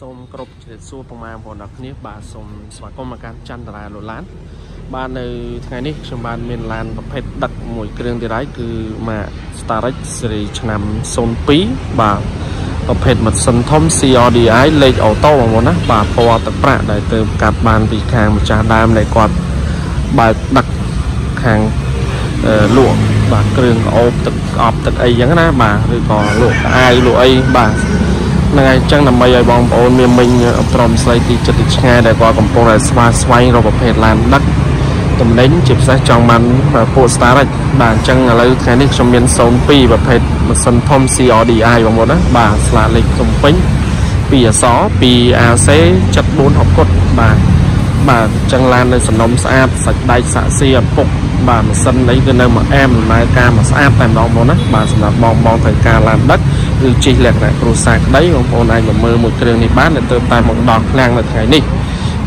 សូមគោរពជម្រាបសួរពុកម៉ែបងប្អូនទាំងគ្នាបាទសូមស្វាគមន៍មកកាន់ចន្ទរាលូឡាន បាទនៅថ្ងៃនេះខ្ញុំបានមានឡានប្រភេទដឹកមួយគ្រឿងទៀតហើយគឺម៉ាក Starix ស៊េរីឆ្នាំ02បាទប្រភេទម៉ាស៊ីនធំ CRDI លេខអូតូបងប្អូនណាបាទពណ៌ទឹកប្រាក់ដែលទៅកាត់បានពីខាងម្ចាស់ដើមដែលគាត់បើកដឹកខាងលក់បាទគ្រឿងក្អូបទឹកអប់ទឹកអីចឹងណាបាទឬក៏លក់អាយលក់អីបាទ ហ្នឹងហើយអញ្ចឹងដើម្បីឲ្យបងប្អូនមានមិញអបត្រមស្រីទីចិត្តទីឆ្ងាយដែលគាត់កំពុងតែស្វាស្វែងរកប្រភេទឡានដឹកតំណែងជាពិសេសចង់បានពួក Starix បាទអញ្ចឹងឥឡូវថ្ងៃនេះខ្ញុំមាន02ប្រភេទម៉ាស៊ីនធំ CRDI បងប្អូនណាបាទស្លាកលេខភ្នំពេញពីអសពី AC 7460គុតបាទបាទអញ្ចឹងឡាននៅសំណុំស្អាតសាច់ដែកសាក់ស៊ីអត់ពុកបាទម៉ាស៊ីននេះគឺនៅមួយអែមដំណើរការមកស្អាតតែម្ដងបងណាបាទសម្រាប់បងបងត្រូវការឡានដឹក ឬជិះលក្ខណៈគ្រួសារក្តីបងប្អូនអាចមកមើលមួយគ្រឿងនេះបានទៅតែមកដល់ឃ្លាំងនៅថ្ងៃនេះ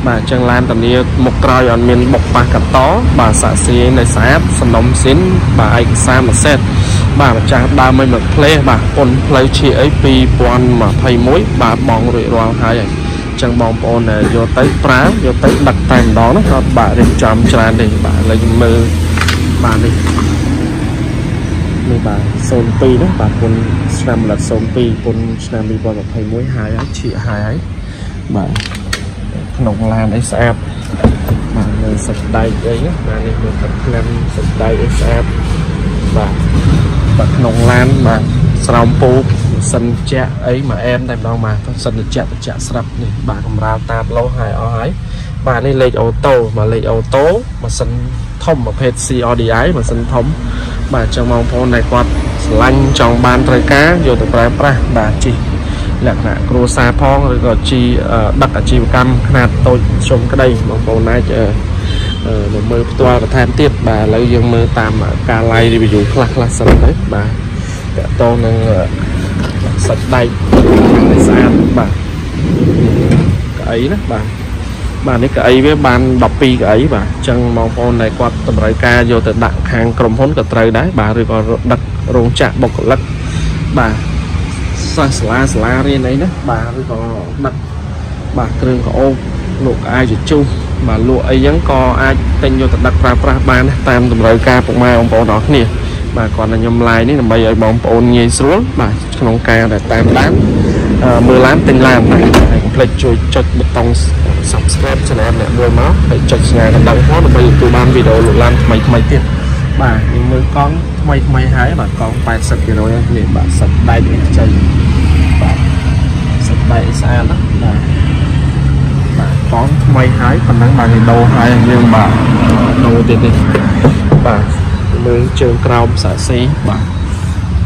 បាទអញ្ចឹងឡានតានីមុខក្រោយអត់មានបុកប៉ះកាត់តបាទសាក់សៀងនៅស្អាតសំណុំស៊ីនបាទឯកសារមួយសេតបាទម្ចាស់ដើមមិនមកផ្លេសបាទពុនផ្លូវឈៀអី2021បាទបងរួចរាល់ហើយហើយចឹងបងប្អូនយកទៅប្រើយកទៅដឹកតែម្ដងណាអត់បាក់រៀបចំច្រើនទេបាទឥឡូវមើលបាទនេះ នេះបាទ02ណាបាទពុនឆ្នាំលិត02ពុនឆ្នាំ2021ហើយហើយឈៀហើយហើយបាទក្នុងឡានអីស្អាតបាទនៅសាច់ដែកអីណាបាទនេះមើលទឹកក្លិនសាច់ដែកអីស្អាតបាទបាទក្នុងឡានបាទស្រោមពូកសិនជាក់អីមួយអែមតែម្ដងបាទសិនជាក់ជាក់ស្រាប់នេះបាទកំរាលតាបលោហើយអស់ហើយបាទនេះលេខអូតូបាទលេខអូតូម៉ាស៊ីន ធំប្រភេទ CRDI ម៉ាស៊ីនធំ បាទអញ្ចឹងបងប្អូនដែលគាត់ស្រឡាញ់ចង់បានត្រូវការយកទៅប្រើប្រាស់បាទជីលក្ខណៈគ្រួសារផងឬក៏ជីដឹកអាជីវកម្មខ្នាតតូចជុំក្តីបងប្អូនអាចមកមើលផ្ទាល់បន្ថែមទៀតបាទឥឡូវយើងមើលតាមការ live review ខ្លះខ្លះសិនទៅបាទតកតងនឹងសាច់ដែកស្អាតបាទកៅអីណាបាទ បាទនេះកៅអីវាបាន12កៅអីបាទអញ្ចឹងបងប្អូនដែលគាត់តម្រូវការយកទៅដាក់ខាងក្រុមហ៊ុនក៏ត្រូវដែរបាទឬក៏ដឹករោងចក្របុគ្គលិកបាទសិស្សសាលាសាលារៀនអីណាបាទឬក៏ដឹកបាទគ្រឿងកោបលក់អាយជជុះបាទលក់អីចឹងក៏អាចទិញយកទៅដឹកប្រើប្រាស់បានតាមតម្រូវការពុកម៉ែបងប្អូនអរគ្នាបាទគាត់នឹងខ្ញុំ live នេះដើម្បីឲ្យបងប្អូនងាយស្រួលបាទក្នុងការដែលតាមដានមើលឡានទិញឡានបាទហើយ កុំភ្លេចជួយចុចប៊ូតុង subscribe channel អ្នកមួយមកហើយចុចស្ញែកណ្ដឹងផងដើម្បីទទួលបានវីដេអូលោកឡានថ្មីថ្មីទៀតបាទយើងមើលកង់ថ្មីថ្មីហើយបាទកង់80គីឡូនេះបាទសាច់ដែកនេះខ្ចីបាទសាច់ដែកស្អាតណាបាទបាទកង់ថ្មីហើយប៉ុណ្ណឹងបាទគេដូរហើយយើងបាទដូរទៀតនេះបាទមើលជើងក្រោមសាក់ស៊ីបាទ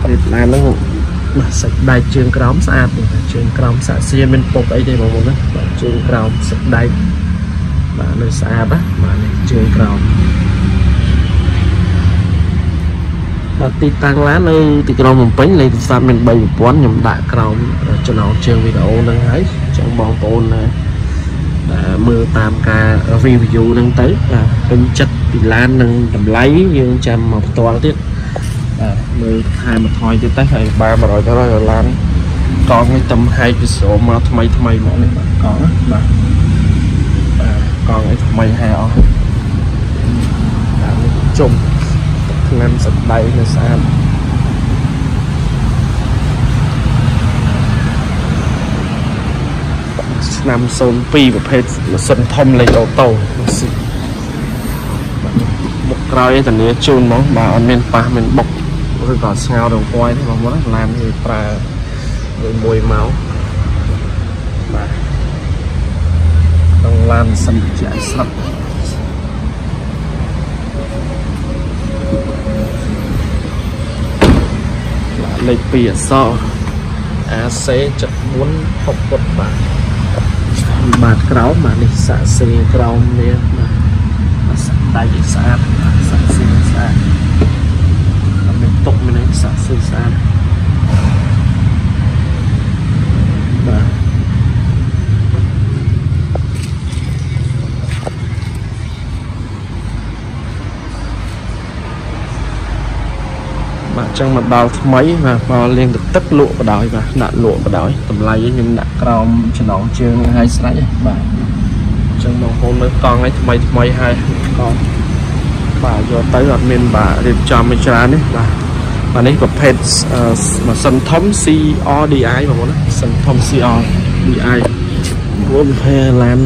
រៀបឡានហ្នឹង បាទសាច់ដែកជើងក្រោមស្អាតជើងក្រោមសាក់សៀមានពុកអីទេបងប្អូនណាបាទជើងក្រោមសាច់ដែកបាទនៅស្អាតណាបាទនេះជើងក្រោមបាទទីតាំងឡាននៅទីក្រុងភ្នំពេញលេខទូរស័ព្ទមាន3ប្រព័ន្ធខ្ញុំដាក់ក្រោមចំណងជើងវីដេអូហ្នឹងហើយអញ្ចឹងបងប្អូនណាមើលតាមការ review ហ្នឹងទៅបាទពេញចិត្តពីឡាននិងតម្លៃយើងចាំមកផ្ទាល់ទៀត បាទមើលថែមថយទៀតទៅហើយបាទ100ទៅហើយឡានកង់នេះទំហែកពីស្រោមមកថ្មីថ្មីមកនេះបាទកង់បាទបាទកង់នេះថ្មីហើយអស់បាទនេះជុំថ្នាំសដៃនៅស្អាតឆ្នាំ02ប្រភេទម៉ាស៊ីនធំលេខអូតូមុខក្រោយធានាជូនហ្មងបាទអត់មានប៉ះមានបុក ឬក៏ស្ងោររងពួយទេបងប្អូនឡាននេះប្រើមួយមួយមកបាទក្នុងឡានសិនជាស្រាប់លេខ2អស AC 74 60បាទបាទក្រោមបាទនេះសាក់ស្រីក្រោមនេះបាទសាក់ដៃស្អាតសាក់ស្រីស្អាតអត់មានទុកមានសាក់ស្រីស្អាតបាទបាទ ចឹងមកដល់ថ្មីបាទមកលាងទឹកទឹកលក់បដ ாய் បាទដាក់លក់បដ ாய் តម្លៃខ្ញុំដាក់ក្រោមចំណងជើងឲ្យស្រេចបាទចឹងបងប្អូនមើលកង់ឲ្យថ្មីថ្មីហើយកង់បាទយកទៅអត់មានបាទរៀបចំឲ្យច្រើនទេបាទបាទនេះប្រភេទម៉ាស៊ីនធំ CRDI បងប្អូនណាម៉ាស៊ីនធំ CRDI ព្រោះប្រភេទឡាន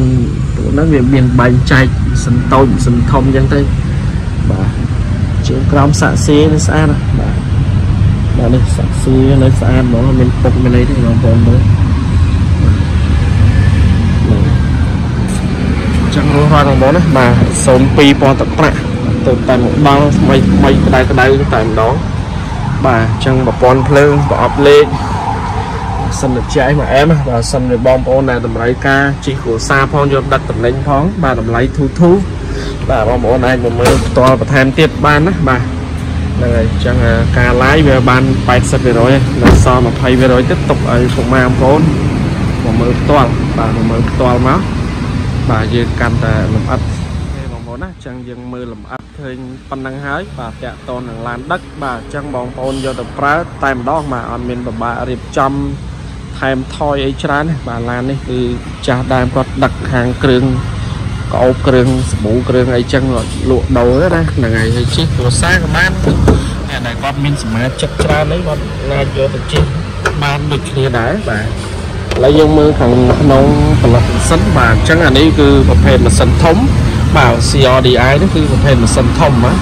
ពួកហ្នឹងវាមានបែងចែកម៉ាស៊ីនតូចម៉ាស៊ីនធំអញ្ចឹងទៅបាទជើងក្រោមសាក់ស៊ីនេះស្អាតបាទ បាទនេះសាក់ស៊ីនៅស្អាតហ្មងមានពុកមានអីទេបងប្អូនមើលចឹងរស់រាល់បងប្អូនណាបាទ02ពណ៌ទឹកប្រាក់ទៅតែមកដល់ថ្មីថ្មីក្តៅក្តៅតែម្ដងបាទអញ្ចឹងប្រព័ន្ធភ្លើងប្រអប់លេខសិនតែចែកមកអែមបាទសិនជាបងប្អូនដែលតម្រូវការជិះគ្រួសារផងយកដឹកតំណែងផងបាទតម្លៃធូរធូរបាទបងប្អូនអាចមកមើលផ្ទាល់បន្ថែមទៀតបានណាបាទ ហ្នឹងហើយអញ្ចឹងការ live វាបាន80%ហើយនៅសល់20%ទៀតទុកឲ្យពុកម៉ែបងប្អូនមកមើលផ្ទាល់បាទមកមើលផ្ទាល់មកបាទយើងកាន់តែលម្អិតបងប្អូនណាអញ្ចឹងយើងមើលលម្អិតឃើញប៉ុណ្ណឹងហើយបាទតាក់តននឹងឡានដឹកបាទអញ្ចឹងបងប្អូនយកទៅប្រើតែម្ដងបាទអត់មានពិបាករៀបចំថែមថយអីច្រើនបាទឡាននេះគឺចាស់ដើមគាត់ដឹកខាងគ្រឿង កោបគ្រឿងសាប៊ូគ្រឿងអីចឹងលក់ដូរណាហ្នឹងហើយហើយជិះគ្រួសារក៏បានអ្នកដែលគាត់មានសមាជិកច្រើនអីគាត់អាចយកទៅជិះបានដូចគ្នាដែរបាទឥឡូវយើងមើលខាងក្នុងផលិតម៉ាស៊ីនបាទអញ្ចឹងអានេះគឺប្រភេទម៉ាស៊ីនធំបាទ CRDI នេះគឺប្រភេទម៉ាស៊ីនធំណា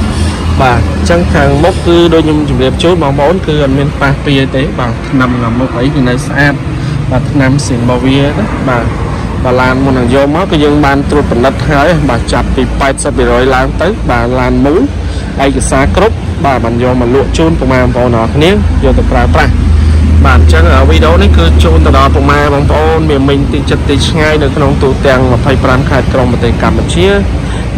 បាទអញ្ចឹងខាងមុខគឺដូចខ្ញុំជម្រាបជូនបងប្អូនគឺអត់មានប៉ះពីទេបាទឆ្នាំខាងមុខអីគឺនៅស្អាតបាទឆ្នាំសៀងរបស់វាណាបាទ បាទឡានមុននឹងយកមកគឺយើងបានត្រួតពិនិត្យហើយបាទចាប់ពី80%ឡើងទៅបាទឡានមូលឯកសារគ្រប់បាទបានយកមកលក់ជូនពុកម៉ែបងប្អូនអរគ្នាយកទៅប្រើប្រាស់បាទអញ្ចឹងវីដេអូនេះគឺជូនទៅដល់ពុកម៉ែបងប្អូនមានមិញទីចិត្តទីឆ្ងាយនៅក្នុងទូទាំង25ខេត្តក្រុងប្រទេសកម្ពុជា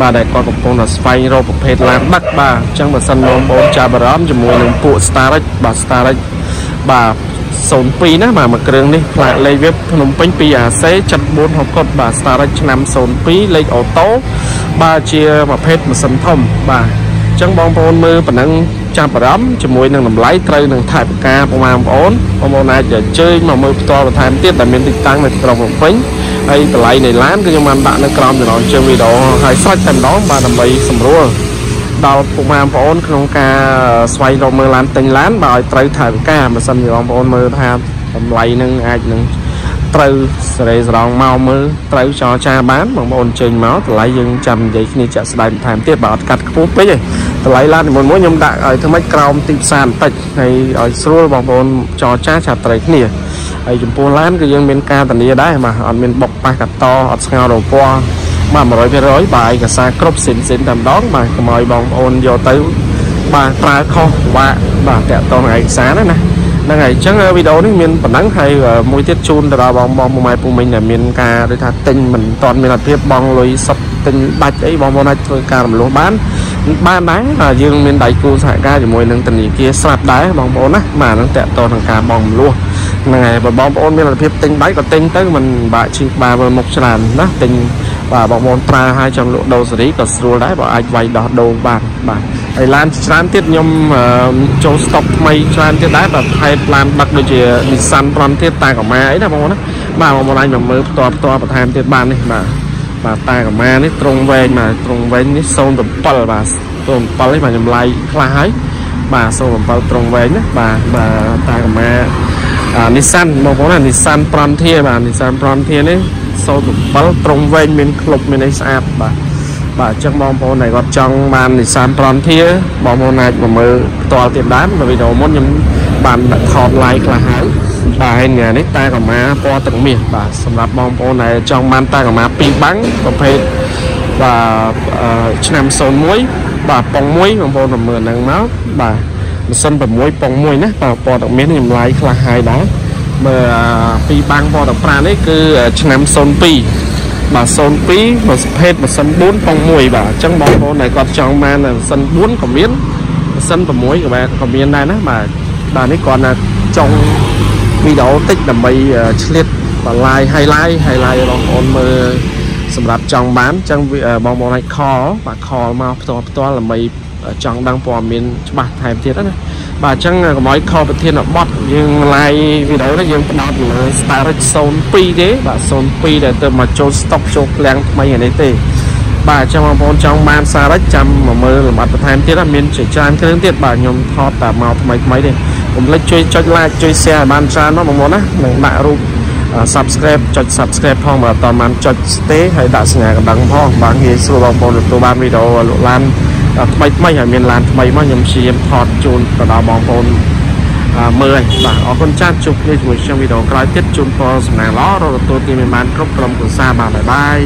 បាទដែលគាត់កំពុងតែស្វែងរកប្រភេទឡានដឹកបាទអញ្ចឹងបើសិនបងប្អូនចាប់អារម្មណ៍ជាមួយនឹងពួក Starix បាទ Starix បាទ 02ណាបាទមួយគ្រឿងនេះផ្លាកលេខវាភ្នំពេញ 2AC 7460បាទ Starix ឆ្នាំ02លេខអូតូបាទជាប្រភេទម៉ាស៊ីនធំបាទអញ្ចឹងបងប្អូនមើលប៉ុណ្ណឹងចាប់អារម្មណ៍ជាមួយនឹងតម្លៃត្រូវនឹងថវិកាបងប្អូនបងប្អូនអាចអញ្ជើញមកមើលផ្ទាល់បន្ថែមទៀតដែលមានទីតាំងនៅក្រុងភ្នំពេញហើយតម្លៃនៃឡានគឺខ្ញុំបានដាក់នៅក្រោមចំណងជើងវីដេអូហើយស្រេចតែម្ដងបាទដើម្បីសម្រួល ដល់ពុកម៉ែបងប្អូនក្នុងការស្វែងរកមើលឡានទិញឡានបាទឲ្យត្រូវថវិកាបើសិនជាបងប្អូនមើលថាតម្លៃនឹងអាចនឹងត្រូវសេរីស្រងមកមើលត្រូវចរចាបានបងប្អូនអញ្ជើញមកតម្លៃយើងចាំនិយាយគ្នាចាក់ស្ដែងបន្ថែមទៀតបើអត់កាត់ខ្ពស់ពេកទេតម្លៃឡានមួយមួយខ្ញុំដាក់ឲ្យធ្វើម៉េចក្រោមទីផ្សារបន្តិចហើយឲ្យស្រួលបងប្អូនចរចាឆាប់ត្រូវគ្នាហើយចំពោះឡានគឺយើងមានការធានាដែរបាទអត់មានបុកប៉ះកាត់តអត់ស្ងោររពណ៌ បាទ100%បាទឯកសារគ្រប់សិនសិនតែម្ដងបាទកុំឲ្យបងប្អូនយកទៅបាទប្រើខុសពិបាកបាទតាក់ទងឯកសារណាណាហ្នឹងហើយអញ្ចឹងវីដេអូនេះមានប៉ុណ្ណឹងហើយមួយទៀតជូនទៅដល់បងបងពុកម៉ែពុកមីងដែលមានការដូចថាទិញមិនតាន់មានអត្ថភាពបងលុយសុទ្ធទិញដាច់អីបងប្អូនអាចធ្វើការរំលោះបានបានដែរយើងមានដៃគូសហការជាមួយនឹងធនាគារស្រាប់ដែរបងប្អូនណាបាទហ្នឹងតកតនឹងការបងរំលោះ ហ្នឹងហើយបើបងប្អូនមានលទ្ធភាពទិញដាច់ក៏ទិញទៅមិនបាក់ឈឺក្បាលមើលមុខច្រើនណាទិញបាទបងប្អូនប្រើឲ្យចង់លក់ដូរសេរីក៏ស្រួលដែរបើអាចវាយដោះដូរបានបាទហើយឡានច្រើនទៀតខ្ញុំចូលស្តុកថ្មីច្រើនទៀតដែរបាទថែបឡានដឹកដូចជា Nissan Frontier តាកាម៉ាអីណាបងប្អូនណាបាទបងប្អូនអាចមកមើលផ្ទាល់ផ្ទាល់បន្ថែមទៀតបាននេះបាទបាទតាកាម៉ានេះត្រង់វែងបាទត្រង់វែងនេះ07បាទ07នេះបាទចម្លៃខ្លះហើយបាទ07ត្រង់វែងណាបាទបាទតាកាម៉ា អា Nissan បងប្អូនណា Nissan Frontier បាទ Nissan Frontier នេះ07ត្រង់វែងមានក្លុបមានអីស្អាតបាទបាទអញ្ចឹងបងប្អូនដែលគាត់ចង់បាន Nissan Frontier បងប្អូនអាចមកមើលផ្ទាល់ទៀតបានវីដេអូមុនខ្ញុំបានដាក់ថត live ខ្លះហើយបាទហើយញ៉ានេះតាកាម៉ាពណ៌ទឹកមាសបាទសម្រាប់បងប្អូនដែលចង់បានតាកាម៉ា2បាំងប្រភេទបាទឆ្នាំ01បាទប៉ុង1បងប្អូនមើលហ្នឹងមកបាទ ម៉ាស៊ីន6ប៉ុង1ណាបាទពណ៌ទឹកមាសនេះចម្លាយខ្លះហើយដែរមើលពីបាំងពណ៌ទឹកប្រានេះគឺឆ្នាំ02បាទ02មកភេទម៉ាស៊ីន4ប៉ុង1បាទអញ្ចឹងបងប្អូនដែលគាត់ចង់បានម៉ាស៊ីន4ក៏មានម៉ាស៊ីន6ក៏បានក៏មានដែរណាបាទបាទនេះគាត់ណាចង់វីដេអូតិចដើម្បីឆ្លៀតបន្លាយ highlight highlight បងប្អូនមើលសម្រាប់ចង់បានអញ្ចឹងបងប្អូនអាច call បាទ call មកផ្ទាល់ផ្ទាល់ដើម្បី ចង់ដឹងព័ត៌មានច្បាស់ថែមទៀតណាបាទអញ្ចឹងកុំឲ្យខុសប្រធានបទយើង live វីដេអូនេះយើងផ្ដោតលើ Starrix 02ទេបាទ02ដែលទៅមកចូល stock ចូលឃ្លាំងថ្មីនេះទេបាទអញ្ចឹងបងប្អូនចង់បានសារ៉ិចចាំមកមើលលម្អិតបន្ថែមទៀតមានជាច្រើនគ្រឿងទៀតបាទខ្ញុំថតតែមកថ្មីថ្មីទេកុំភ្លេចជួយចុច like ជួយ share ឲ្យបានច្រើនមកបងប្អូនណានិងដាក់រូប subscribe ចុច subscribe ផងបើអត់បានចុច stay ហើយដាក់សញ្ញាកណ្ដឹងផងបាទងាយស្រួលបងប្អូនទទួលបានវីដេអូលោកឡាន ថ្មីថ្មីហើយមានឡានថ្មីមកខ្ញុំព្យាយាមថតជូនទៅដល់បងប្អូនមើលបាទអរគុណចាស់ជួបគ្នាជាមួយខ្ញុំវីដេអូក្រោយទៀតជូនពរសំណាងល្អរកទទួលទីមានបានគ្រប់ក្រុមគ្រួសារបាទបាយបាយ